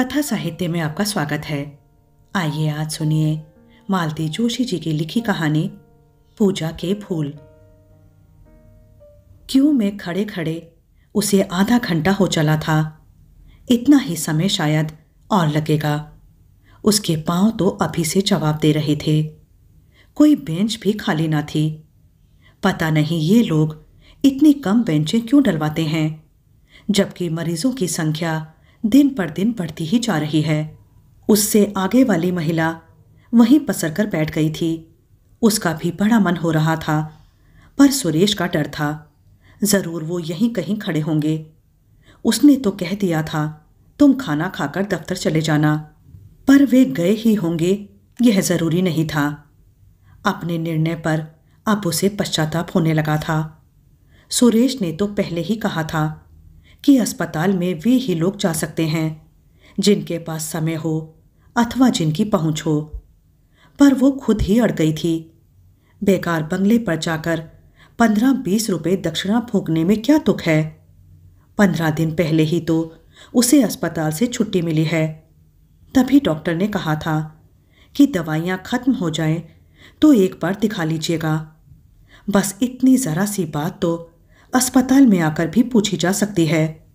कथा साहित्य में आपका स्वागत है। आइए आज सुनिए मालती जोशी जी की लिखी कहानी, पूजा के फूल। क्यों में खड़े खड़े उसे आधा घंटा हो चला था। इतना ही समय शायद और लगेगा। उसके पाँव तो अभी से जवाब दे रहे थे। कोई बेंच भी खाली ना थी। पता नहीं ये लोग इतनी कम बेंचें क्यों डलवाते हैं, जबकि मरीजों की संख्या दिन पर दिन बढ़ती ही जा रही है। उससे आगे वाली महिला वहीं पसर कर बैठ गई थी। उसका भी बड़ा मन हो रहा था, पर सुरेश का डर था। ज़रूर वो यहीं कहीं खड़े होंगे। उसने तो कह दिया था, तुम खाना खाकर दफ्तर चले जाना। पर वे गए ही होंगे, यह ज़रूरी नहीं था। अपने निर्णय पर अब उसे पश्चाताप होने लगा था। सुरेश ने तो पहले ही कहा था कि अस्पताल में वे ही लोग जा सकते हैं, जिनके पास समय हो अथवा जिनकी पहुँच हो। पर वो खुद ही अड़ गई थी। बेकार बंगले पर जाकर पंद्रह बीस रुपए दक्षिणा फूकने में क्या तुक है? पंद्रह दिन पहले ही तो उसे अस्पताल से छुट्टी मिली है। तभी डॉक्टर ने कहा था कि दवाइयाँ खत्म हो जाएँ तो एक बार दिखा लीजिएगा। बस इतनी ज़रा सी बात तो अस्पताल में आकर भी पूछी जा सकती है।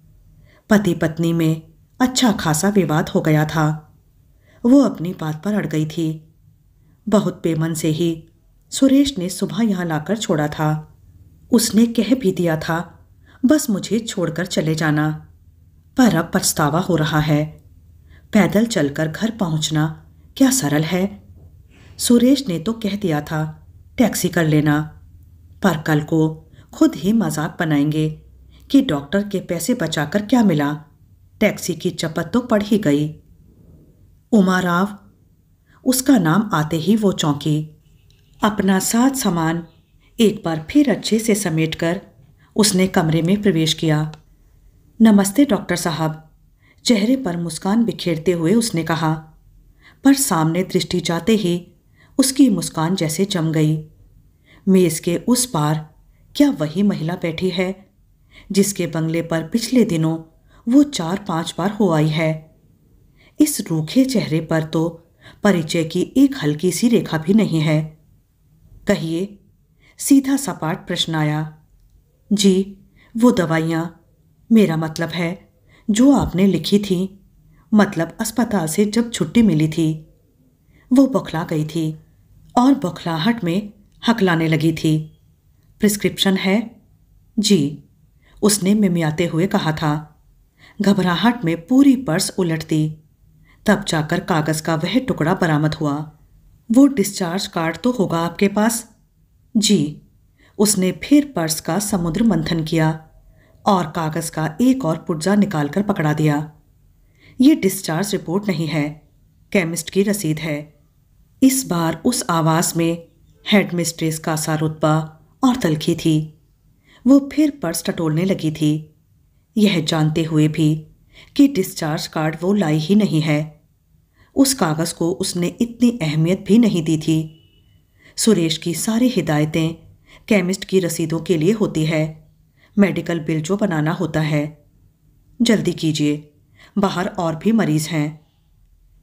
पति पत्नी में अच्छा खासा विवाद हो गया था। वो अपनी बात पर अड़ गई थी। बहुत बेमन से ही सुरेश ने सुबह यहाँ लाकर छोड़ा था। उसने कह भी दिया था, बस मुझे छोड़कर चले जाना। पर अब पछतावा हो रहा है। पैदल चलकर घर पहुँचना क्या सरल है? सुरेश ने तो कह दिया था, टैक्सी कर लेना। पर कल को खुद ही मज़ाक बनाएँगे कि डॉक्टर के पैसे बचाकर क्या मिला? टैक्सी की चपत तो पड़ ही गई। उमा राव उसका नाम आते ही वो चौंकी। अपना साथ सामान एक बार फिर अच्छे से समेटकर उसने कमरे में प्रवेश किया। नमस्ते डॉक्टर साहब। चेहरे पर मुस्कान बिखेरते हुए उसने कहा, पर सामने दृष्टि जाते ही उसकी मुस्कान जैसे जम गई। मेज के उस पार क्या वही महिला बैठी है, जिसके बंगले पर पिछले दिनों वो चार पाँच बार हो आई है। इस रूखे चेहरे पर तो परिचय की एक हल्की सी रेखा भी नहीं है। कहिए, सीधा सपाट प्रश्न आया, जी, वो दवाइयाँ, मेरा मतलब है, जो आपने लिखी थी मतलब अस्पताल से जब छुट्टी मिली थी, वो बौखला गई थी और बौखलाहट में हकलाने लगी थी। प्रिस्क्रिप्शन है? जी। उसने मिमियाते हुए कहा था। घबराहट में पूरी पर्स उलट दी तब जाकर कागज़ का वह टुकड़ा बरामद हुआ। वो डिस्चार्ज कार्ड तो होगा आपके पास? जी। उसने फिर पर्स का समुद्र मंथन किया और कागज़ का एक और पुर्जा निकालकर पकड़ा दिया। ये डिस्चार्ज रिपोर्ट नहीं है। केमिस्ट की रसीद है। इस बार उस आवाज़ में हेड मिस्ट्रेस का सा रुतबा और तलखी थी। वो फिर पर्स टटोलने लगी थी। यह जानते हुए भी कि डिस्चार्ज कार्ड वो लाई ही नहीं है। उस कागज़ को उसने इतनी अहमियत भी नहीं दी थी। सुरेश की सारी हिदायतें केमिस्ट की रसीदों के लिए होती है। मेडिकल बिल जो बनाना होता है। जल्दी कीजिए, बाहर और भी मरीज़ हैं।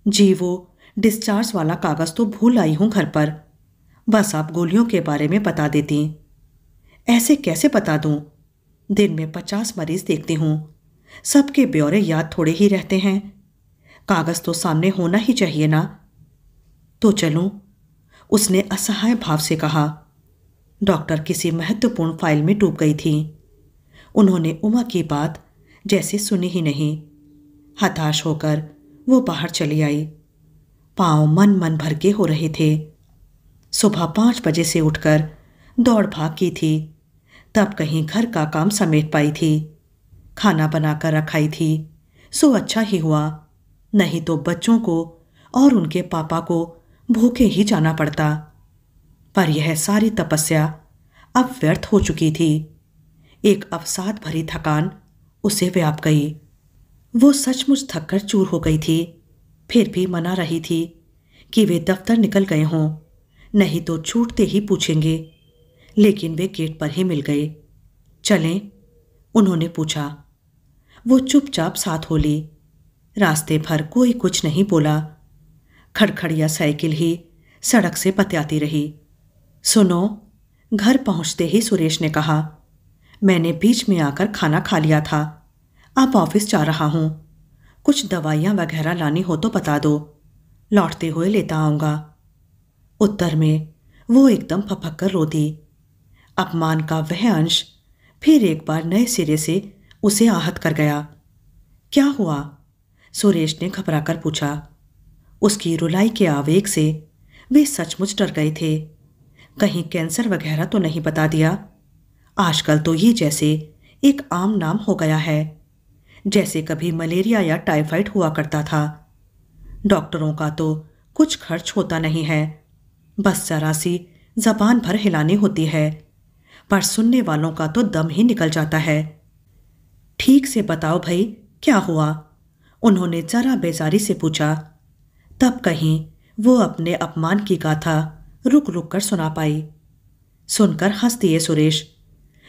जी वो डिस्चार्ज वाला कागज़ तो भूल आई हूँ घर पर। बस आप गोलियों के बारे में बता देती। ऐसे कैसे बता दूँ? दिन में पचास मरीज़ देखती हूँ। सबके ब्यौरे याद थोड़े ही रहते हैं। कागज़ तो सामने होना ही चाहिए ना। तो चलूँ, उसने असहाय भाव से कहा। डॉक्टर किसी महत्वपूर्ण फ़ाइल में डूब गई थी। उन्होंने उमा की बात जैसे सुनी ही नहीं। हताश होकर वो बाहर चली आई। पाँव मन मन भर के हो रहे थे। सुबह पाँच बजे से उठकर दौड़ भाग की थी। तब कहीं घर का काम समेट पाई थी। खाना बनाकर रखाई थी। सो अच्छा ही हुआ। नहीं तो बच्चों को और उनके पापा को भूखे ही जाना पड़ता। पर यह सारी तपस्या अब व्यर्थ हो चुकी थी। एक अवसाद भरी थकान उसे व्याप गई। वो सचमुच थककर चूर हो गई थी। फिर भी मना रही थी कि वे दफ्तर निकल गए हों। नहीं तो छूटते ही पूछेंगे। लेकिन वे गेट पर ही मिल गए। चलें? उन्होंने पूछा। वो चुपचाप साथ हो ली। रास्ते भर कोई कुछ नहीं बोला। खड़खड़िया साइकिल ही सड़क से पत्याती रही। सुनो, घर पहुँचते ही सुरेश ने कहा, मैंने बीच में आकर खाना खा लिया था। अब ऑफ़िस जा रहा हूँ। कुछ दवाइयाँ वगैरह लानी हो तो बता दो। लौटते हुए लेता आऊँगा। उत्तर में वो एकदम फपक कर रो दी अपमान का वह अंश फिर एक बार नए सिरे से उसे आहत कर गया। क्या हुआ? सुरेश ने घबराकर पूछा। उसकी रुलाई के आवेग से वे सचमुच डर गए थे। कहीं कैंसर वगैरह तो नहीं बता दिया। आजकल तो ये जैसे एक आम नाम हो गया है। जैसे कभी मलेरिया या टाइफाइड हुआ करता था। डॉक्टरों का तो कुछ खर्च होता नहीं है। बस जरा सी जबान भर हिलानी होती है। पर सुनने वालों का तो दम ही निकल जाता है। ठीक से बताओ भाई, क्या हुआ? उन्होंने जरा बेजारी से पूछा। तब कहीं वो अपने अपमान की गाथा रुक रुक कर सुना पाई। सुनकर हंस दिए सुरेश।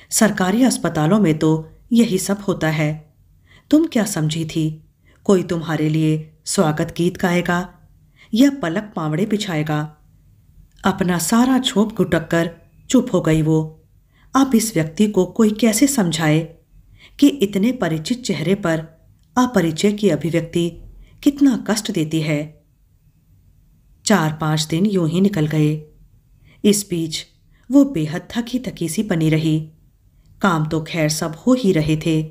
सरकारी अस्पतालों में तो यही सब होता है। तुम क्या समझी थी? कोई तुम्हारे लिए स्वागत गीत गाएगा या पलक पावड़े बिछाएगा? अपना सारा छोप घुटक कर चुप हो गई वो। अब इस व्यक्ति को कोई कैसे समझाए कि इतने परिचित चेहरे पर अपरिचय की अभिव्यक्ति कितना कष्ट देती है? चार पाँच दिन यूँ ही निकल गए। इस बीच वो बेहद थकी थकी सी बनी रही। काम तो खैर सब हो ही रहे थे,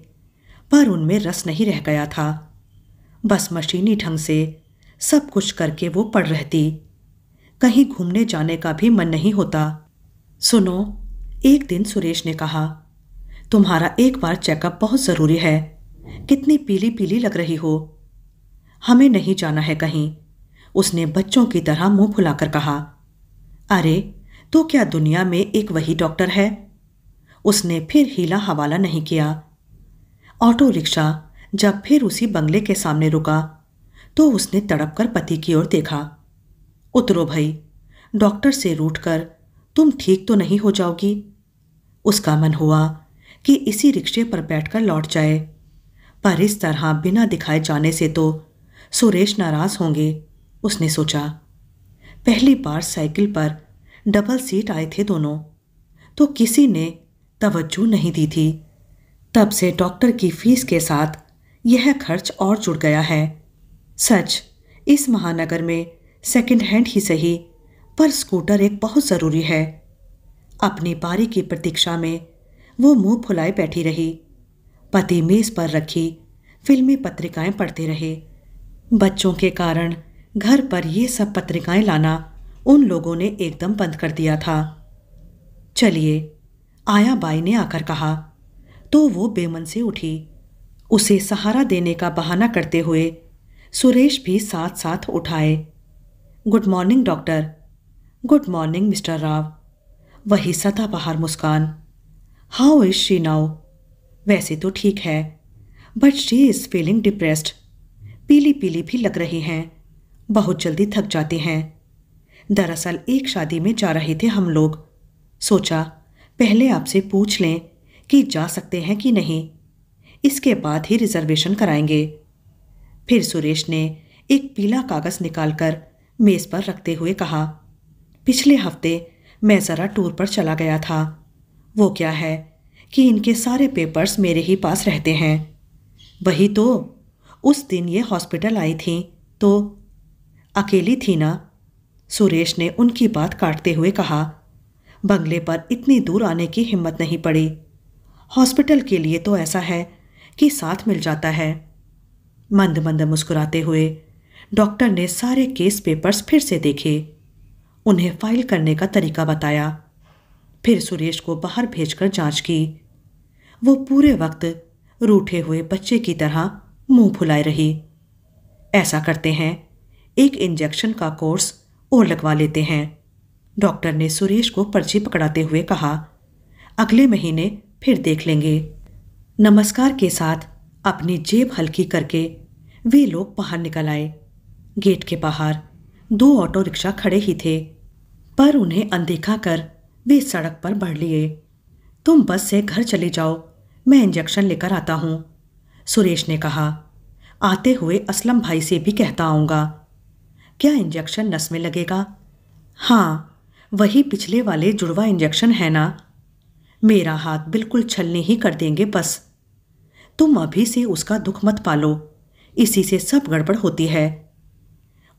पर उनमें रस नहीं रह गया था। बस मशीनी ढंग से सब कुछ करके वो पड़ रहती। कहीं घूमने जाने का भी मन नहीं होता। सुनो एक दिन सुरेश ने कहा, तुम्हारा एक बार चेकअप बहुत ज़रूरी है। कितनी पीली पीली लग रही हो। हमें नहीं जाना है कहीं। उसने बच्चों की तरह मुँह फुलाकर कहा, अरे तो क्या दुनिया में एक वही डॉक्टर है? उसने फिर हीला हवाला नहीं किया। ऑटो रिक्शा जब फिर उसी बंगले के सामने रुका तो उसने तड़प कर पति की ओर देखा। उतरो भाई, डॉक्टर से रूठकर तुम ठीक तो नहीं हो जाओगी? उसका मन हुआ कि इसी रिक्शे पर बैठकर लौट जाए। पर इस तरह बिना दिखाए जाने से तो सुरेश नाराज़ होंगे, उसने सोचा। पहली बार साइकिल पर डबल सीट आए थे दोनों। तो किसी ने तवज्जो नहीं दी थी। तब से डॉक्टर की फ़ीस के साथ यह खर्च और जुड़ गया है। सच, इस महानगर में सेकंड हैंड ही सही, पर स्कूटर एक बहुत ज़रूरी है। अपनी बारी की प्रतीक्षा में वो मुँह फुलाए बैठी रही। पति मेज पर रखी, फिल्मी पत्रिकाएँ पढ़ते रहे। बच्चों के कारण घर पर ये सब पत्रिकाएँ लाना उन लोगों ने एकदम बंद कर दिया था। चलिए, आया बाई ने आकर कहा। तो वो बेमन से उठी। उसे सहारा देने का बहाना करते हुए सुरेश भी साथ साथ उठाए। Good morning, doctor. Good morning, mister Rao. वही सदाबहार मुस्कान। हाउ इज़ शी नाउ वैसे तो ठीक है but she is feeling depressed पीली पीली भी लग रही हैं, बहुत जल्दी थक जाते हैं। दरअसल एक शादी में जा रहे थे हम लोग। सोचा, पहले आपसे पूछ लें कि जा सकते हैं कि नहीं। इसके बाद ही रिजर्वेशन कराएँगे। फिर सुरेश ने एक पीला कागज़ निकालकर मेज पर रखते हुए कहा, पिछले हफ़्ते मैं ज़रा टूर पर चला गया था। वो क्या है कि इनके सारे पेपर्स मेरे ही पास रहते हैं। वही तो उस दिन ये हॉस्पिटल आई थी तो अकेली थी ना? सुरेश ने उनकी बात काटते हुए कहा, बंगले पर इतनी दूर आने की हिम्मत नहीं पड़ी। हॉस्पिटल के लिए तो ऐसा है कि साथ मिल जाता है। मंद मंद मुस्कुराते हुए डॉक्टर ने सारे केस पेपर्स फिर से देखे। उन्हें फ़ाइल करने का तरीका बताया। फिर सुरेश को बाहर भेजकर जाँच की। वो पूरे वक्त रूठे हुए बच्चे की तरह मुँह फुलाए रही। ऐसा करते हैं, एक इंजेक्शन का कोर्स और लगवा लेते हैं। डॉक्टर ने सुरेश को पर्ची पकड़ाते हुए कहा, अगले महीने फिर देख लेंगे। नमस्कार के साथ अपनी जेब हल्की करके वे लोग बाहर निकल आए। गेट के बाहर दो ऑटो रिक्शा खड़े ही थे। पर उन्हें अनदेखा कर वे सड़क पर बढ़ लिए। तुम बस से घर चले जाओ, मैं इंजेक्शन लेकर आता हूँ, सुरेश ने कहा। आते हुए असलम भाई से भी कहता आऊँगा। क्या इंजेक्शन नस में लगेगा? हाँ वही पिछले वाले जुड़वा इंजेक्शन है ना। मेरा हाथ बिल्कुल छलने ही कर देंगे बस। तुम अभी से उसका दुख मत पालो, इसी से सब गड़बड़ होती है।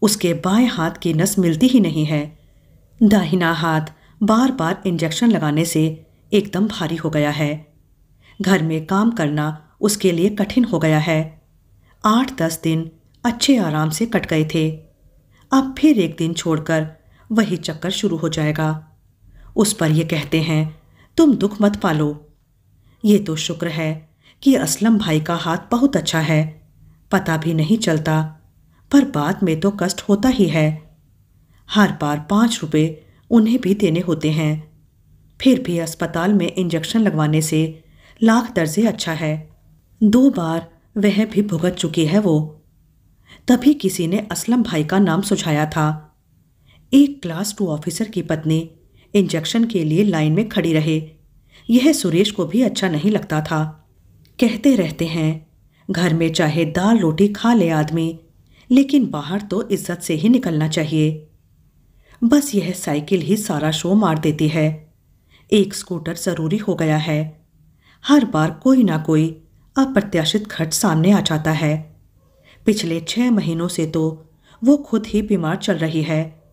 उसके बाएँ हाथ की नस मिलती ही नहीं है। दाहिना हाथ बार बार इंजेक्शन लगाने से एकदम भारी हो गया है। घर में काम करना उसके लिए कठिन हो गया है। आठ दस दिन अच्छे आराम से कट गए थे। अब फिर एक दिन छोड़कर वही चक्कर शुरू हो जाएगा। उस पर ये कहते हैं, तुम दुख मत पालो। ये तो शुक्र है कि असलम भाई का हाथ बहुत अच्छा है। पता भी नहीं चलता, पर बाद में तो कष्ट होता ही है। हर बार पाँच रुपये उन्हें भी देने होते हैं। फिर भी अस्पताल में इंजेक्शन लगवाने से लाख दर्जे अच्छा है। दो बार वह भी भुगत चुकी है वो। तभी किसी ने असलम भाई का नाम सुझाया था। एक क्लास टू ऑफिसर की पत्नी इंजेक्शन के लिए लाइन में खड़ी रहे। यह सुरेश को भी अच्छा नहीं लगता था। कहते रहते हैं, घर में चाहे दाल रोटी खा ले आदमी, लेकिन बाहर तो इज़्ज़त से ही निकलना चाहिए। बस यह साइकिल ही सारा शो मार देती है। एक स्कूटर ज़रूरी हो गया है। हर बार कोई ना कोई अप्रत्याशित खर्च सामने आ जाता है। पिछले छह महीनों से तो वो खुद ही बीमार चल रही है।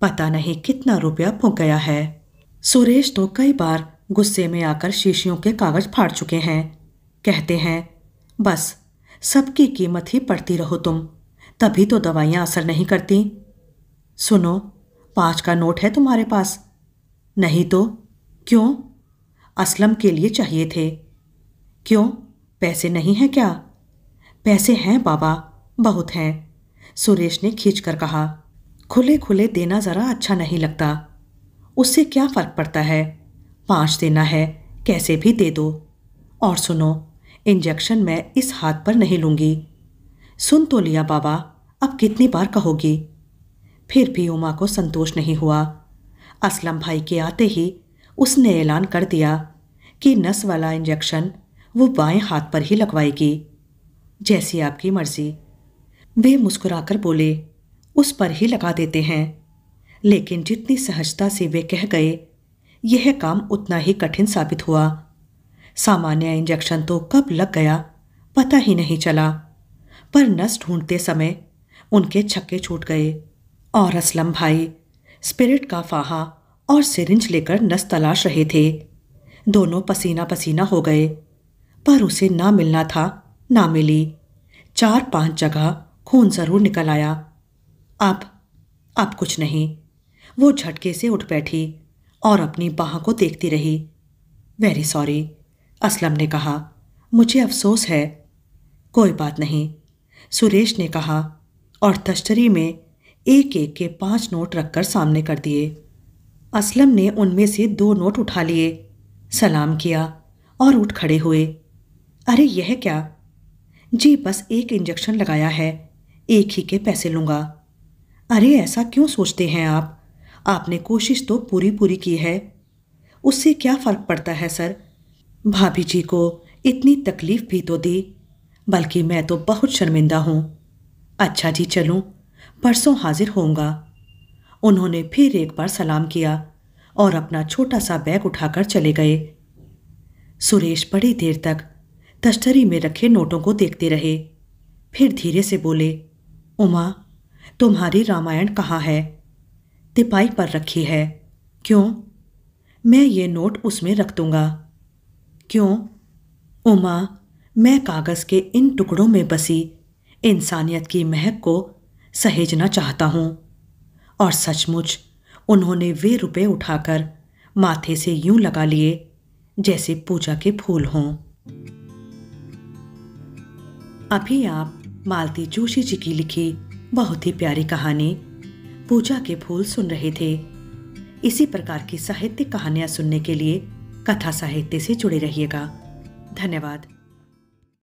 पता नहीं कितना रुपया फूक गया है। सुरेश तो कई बार गुस्से में आकर शीशियों के कागज़ फाड़ चुके हैं। कहते हैं, बस, सबकी कीमत ही पड़ती रहो तुम, तभी तो दवाइयाँ असर नहीं करती। सुनो पाँच का नोट है तुम्हारे पास? नहीं तो क्यों? असलम के लिए चाहिए थे। क्यों? पैसे नहीं हैं क्या? पैसे हैं बाबा, बहुत हैं, सुरेश ने खींच कर कहा। खुले खुले देना ज़रा अच्छा नहीं लगता। उससे क्या फ़र्क पड़ता है? पाँच देना है, कैसे भी दे दो। और सुनो, इंजेक्शन मैं इस हाथ पर नहीं लूँगी। सुन तो लिया बाबा, अब कितनी बार कहोगी? फिर भी उमा को संतोष नहीं हुआ। असलम भाई के आते ही उसने ऐलान कर दिया कि नस वाला इंजेक्शन वो बाएँ हाथ पर ही लगवाएगी। जैसी आपकी मर्ज़ी। वे मुस्कुराकर बोले, उस पर ही लगा देते हैं। लेकिन जितनी सहजता से वे कह गए, यह काम उतना ही कठिन साबित हुआ। सामान्य इंजेक्शन तो कब लग गया, पता ही नहीं चला। पर नस ढूंढते समय उनके छक्के छूट गए। और असलम भाई। स्पिरिट का फाहा और सिरिंज लेकर नस तलाश रहे थे। दोनों पसीना पसीना हो गए, पर उसे ना मिलना था, ना मिली। चार पाँच जगह खून ज़रूर निकल आया। अब अब कुछ नहीं। वो झटके से उठ बैठी और अपनी बाह को देखती रही। वेरी सॉरी असलम ने कहा, मुझे अफसोस है। कोई बात नहीं, सुरेश ने कहा, और तश्तरी में एक एक के पाँच नोट रखकर सामने कर दिए। असलम ने उनमें से दो नोट उठा लिए। सलाम किया और उठ खड़े हुए। अरे, यह क्या? जी, बस एक इंजेक्शन लगाया है। एक ही के पैसे लूँगा। अरे, ऐसा क्यों सोचते हैं आप? आपने कोशिश तो पूरी पूरी की है। उससे क्या फ़र्क पड़ता है, सर? भाभी जी को इतनी तकलीफ़ भी तो दी, बल्कि मैं तो बहुत शर्मिंदा हूँ। अच्छा जी, चलूँ। परसों हाजिर होऊँगा। उन्होंने फिर एक बार सलाम किया और अपना छोटा सा बैग उठाकर चले गए। सुरेश बड़ी देर तक तश्तरी में रखे नोटों को देखते रहे। फिर धीरे से बोले, उमा, तुम्हारी रामायण कहाँ है? तिपाई पर रखी है। क्यों? मैं ये नोट उसमें रख दूँगा। क्यों? उमा, मैं कागज़ के इन टुकड़ों में बसी इंसानियत की महक को सहेजना चाहता हूँ। और सचमुच उन्होंने वे रुपए उठाकर माथे से यूँ लगा लिए जैसे पूजा के फूल हों। अभी आप मालती जोशी जी की लिखी बहुत ही प्यारी कहानी पूजा के फूल सुन रहे थे। इसी प्रकार की साहित्यिक कहानियाँ सुनने के लिए कथा साहित्य से जुड़े रहिएगा। धन्यवाद।